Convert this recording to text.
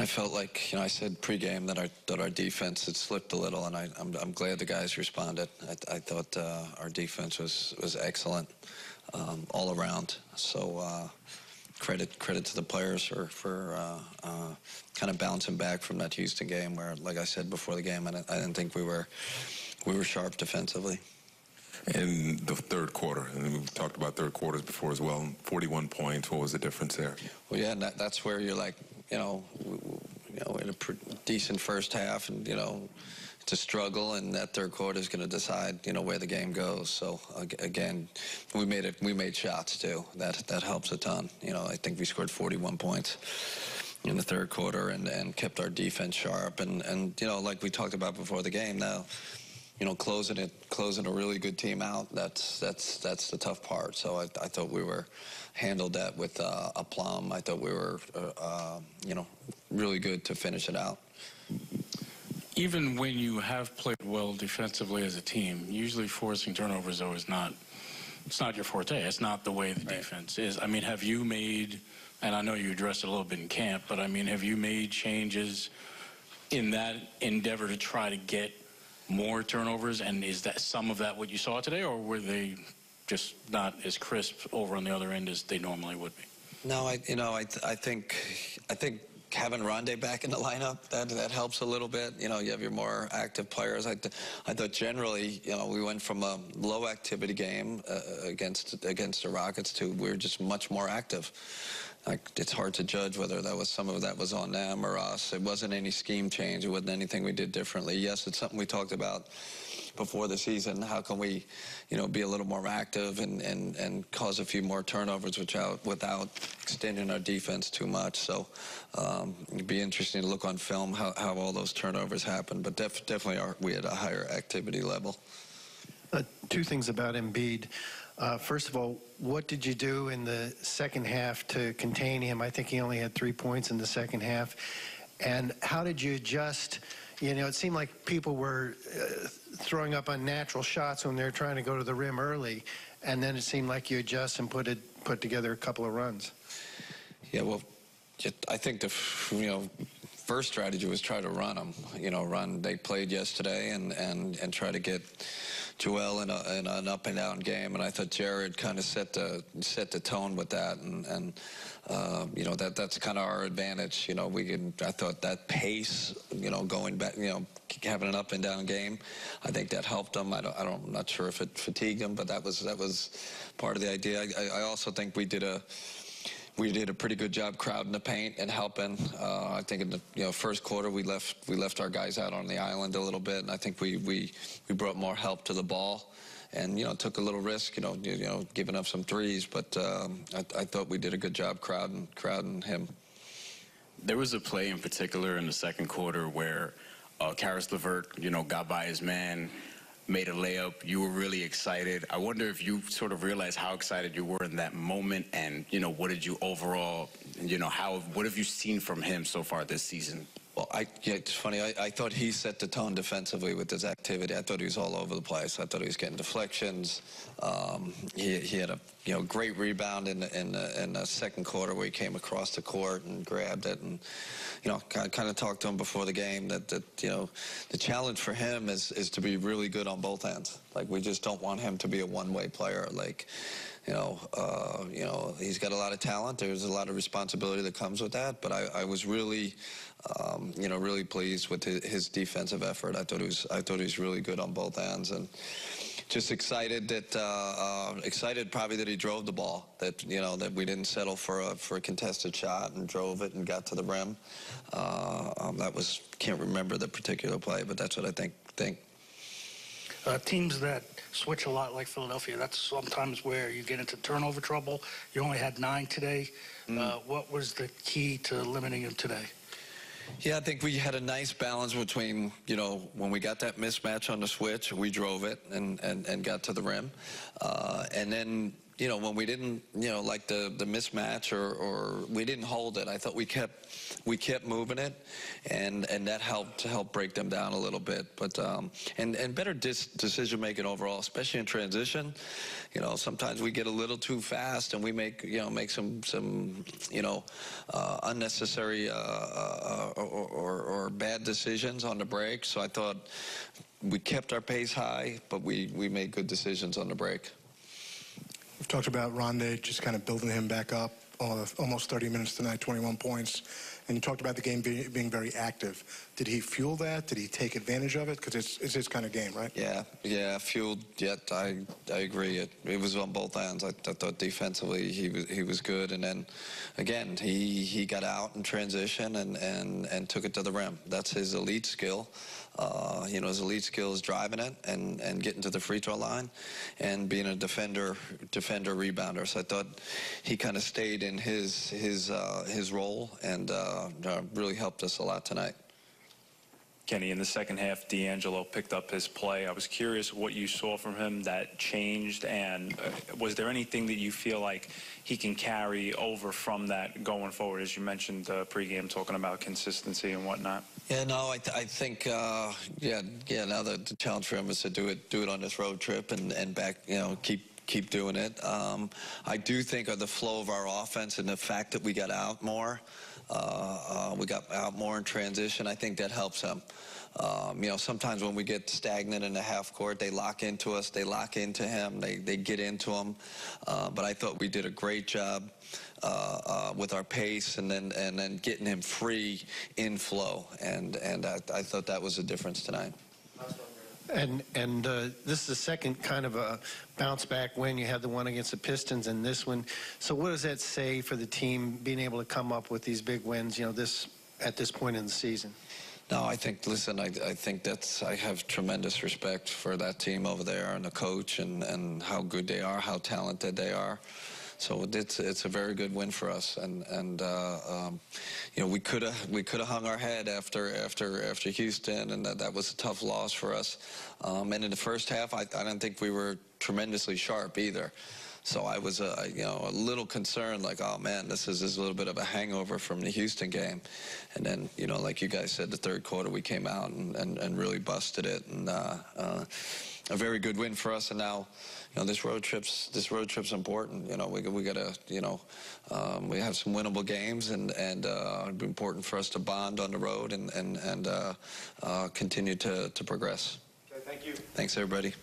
I felt like, you know, I said pregame that our that our defense had slipped a little, and I, I'm, I'm glad the guys responded. I, I thought uh, our defense was was excellent um, all around. So uh, credit credit to the players for for uh, uh, kind of bouncing back from that Houston game, where, like I said before the game, I didn't, I didn't think we were we were sharp defensively. In the third quarter, and we've talked about third quarters before as well. 41 points. What was the difference there? Well, yeah, that, that's where you're like, you know, you know, in a decent first half, and you know, it's a struggle, and that third quarter is going to decide, you know, where the game goes. So ag- again, we made it. We made shots too. That that helps a ton. You know, I think we scored 41 points in the third quarter, and and kept our defense sharp, and and you know, like we talked about before the game, now. You know, closing it, closing a really good team out. That's that's that's the tough part. So I, I thought we were handled that with uh, aplomb. I thought we were, uh, uh, you know, really good to finish it out. Even when you have played well defensively as a team, usually forcing turnovers though is not it's not your forte. It's not the way the defense is. I mean, have you made and I know you addressed it a little bit in camp, but I mean, have you made changes in that endeavor to try to get more turnovers and is that some of that what you saw today or were they just not as crisp over on the other end as they normally would be? No, I, you know, I, I think, I think having Rondae back in the lineup that that helps a little bit. You know, you have your more active players. I, I thought generally, you know, we went from a low activity game uh, against against the Rockets to we are just much more active. Like it's hard to judge whether that was some of that was on them or us. It wasn't any scheme change. It wasn't anything we did differently. Yes, it's something we talked about before the season. How can we, you know, be a little more active and, and, and cause a few more turnovers without without extending our defense too much? So um, it'd be interesting to look on film how, how all those turnovers happened. But def- definitely our, we had a higher activity level. Uh, two things about Embiid. Uh, first of all, what did you do in the second half to contain him? I think he only had three points in the second half. And how did you adjust? You know, it seemed like people were uh, throwing up unnatural shots when they were trying to go to the rim early, and then it seemed like you adjust and put it put together a couple of runs. Yeah, well, I think the you know first strategy was try to run them. You know, run. They played yesterday and and and try to get Joel in, a, in an up and down game. And I thought Jarrett kind of set the set the tone with that. And and uh, you know that that's kind of our advantage. You know, we can. I thought that pace. You know, going back. You know, having an up and down game. I think that helped them. I don't. I don't I'm not sure if it fatigued them, but that was that was part of the idea. I, I also think we did a we did a pretty good job crowding the paint and helping. Uh, I think in the you know first quarter we left we left our guys out on the island a little bit, and I think we we we brought more help to the ball, and you know took a little risk, you know you, you know giving up some threes, but um, I, I thought we did a good job crowding crowding him. There was a play in particular in the second quarter where uh, Caris LeVert, you know, got by his man, made a layup. You were really excited. I wonder if you sort of realized how excited you were in that moment, and you know, what did you overall, you know, how what have you seen from him so far this season? Well, I, yeah, it's funny. I, I thought he set the tone defensively with his activity. I thought he was all over the place. I thought he was getting deflections. Um, he, he had a you know great rebound in the, in the, in the second quarter where he came across the court and grabbed it. And you know, I kind of talked to him before the game that, that you know the challenge for him is is to be really good on both ends. Like we just don't want him to be a one-way player. Like you know, uh, you know, he's got a lot of talent. There's a lot of responsibility that comes with that. But I, I was really, um, you know, really pleased with his, his, defensive effort. I thought he was, I thought he was really good on both ends, and just excited that, uh, uh, excited probably that he drove the ball. That you know that we didn't settle for a for a contested shot and drove it and got to the rim. Uh, um, that was can't remember the particular play, but that's what I think think. Uh, teams that switch a lot like Philadelphia, that's sometimes where you get into turnover trouble. You only had nine today. Mm. Uh, what was the key to limiting them today? Yeah, I think we had a nice balance between, you know, when we got that mismatch on the switch, we drove it and, and, and got to the rim. Uh, and then, you know, when we didn't, you know, like the, the mismatch or, or we didn't hold it, I thought we kept we kept moving it, and and that helped to help break them down a little bit. But um, and and better dis- decision making overall, especially in transition. You know, sometimes we get a little too fast and we make you know make some some you know uh, unnecessary uh, uh, or, or, or bad decisions on the break. So I thought we kept our pace high, but we, we made good decisions on the break. We've talked about Rondae, just kind of building him back up. Almost 30 minutes tonight, 21 points. And you talked about the game being, being very active. Did he fuel that? Did he take advantage of it? Because it's, it's his kind of game, right? Yeah, yeah, fueled. Yet I, I agree. It, it was on both ends. I, I thought defensively he was, he was good, and then again he, he got out in transition and, and, and took it to the rim. That's his elite skill. Uh, you know, his elite skill is driving it and, and getting to the free throw line, and being a defender, defender rebounder. So I thought he kind of stayed in his his uh, his role and uh, uh, really helped us a lot tonight. Kenny, in the second half, D'Angelo picked up his play. I was curious what you saw from him that changed, and uh, was there anything that you feel like he can carry over from that going forward? As you mentioned uh, pregame, talking about consistency and whatnot. Yeah, no, I, th- I think, uh, yeah, yeah. Now the, the challenge for him is to do it, do it on this road trip, and, and back, you know, keep keep doing it. Um, I do think of the flow of our offense and the fact that we got out more, uh, uh, we got out more in transition. I think that helps him. Um, you know, sometimes when we get stagnant in the half court, they lock into us, they lock into him, they, they get into him. Uh, but I thought we did a great job uh, uh, with our pace and then and then getting him free in flow. And and I, I thought that was a difference tonight. And and uh, this is the second kind of a bounce back win. You had the one against the Pistons and this one. So what does that say for the team being able to come up with these big wins? You know, this at this point in the season. No, I think. Listen, I, I think that's. I have tremendous respect for that team over there and the coach and, and how good they are, how talented they are. So it's it's a very good win for us, and and uh, um, you know we could have we could have hung our head after after after Houston, and that, that was a tough loss for us. Um, and in the first half, I, I don't think we were tremendously sharp either. So I was, uh, you know, a little concerned, like, oh man, this is, this is a little bit of a hangover from the Houston game. And then, you know, like you guys said, the third quarter we came out and, and, and really busted it, and uh, uh, a very good win for us. And now, you know, this road trip's this road trip's important. You know, we we got to, you know, um, we have some winnable games, and and uh, it'd be important for us to bond on the road and and and uh, uh, continue to to progress. Okay, thank you. Thanks, everybody.